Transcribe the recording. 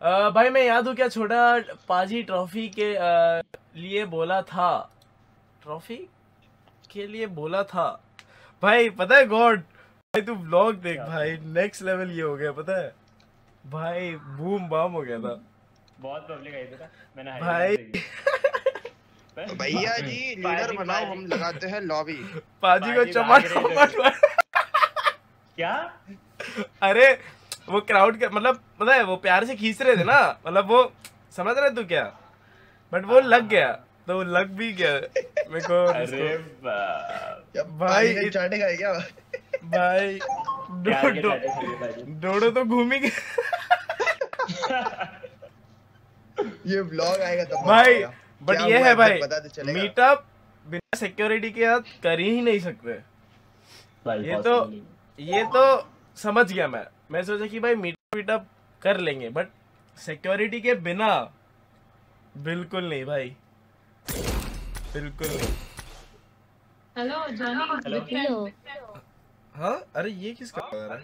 अ, भाई मैं याद हूँ क्या छोटा पाजी ट्रॉफी के अ, लिए बोला था। ट्रॉफी के लिए बोला था। भाई पता है गॉड? भाई तू ब्लॉग देख भाई नेक्स्ट लेवल ये हो गया पता है? भाई बूम बाम हो गया था। बहुत पब्लिक आई थी ना मैंने भाई। भैया जी लीडर बनाओ हम लगाते हैं लॉबी पाजी को चमट क्या? अरे वो क्राउड के मतलब पता है वो प्यार से खींच रहे थे ना मतलब वो समझ रहे तू क्या? बट वो लग गया तो लग भी गया मेरे को अरे भाई, चाटेगा क्या? भाई डोडो तो घूम ही गया। ये ब्लॉग आएगा तब भाई बट ये है भाई पता तो चलेगा। मीटअप बिना सिक्योरिटी के साथ कर ही नहीं सकते। ये तो- ये तो समझ गया मैं। मैं सोचा कि भाई मीटअप वीटअप कर लेंगे बट सिक्योरिटी के बिना बिल्कुल नहीं भाई। बिल्कुल नहीं। Hello Johnny hello. हेलो हाँ? अरे ये किसका है।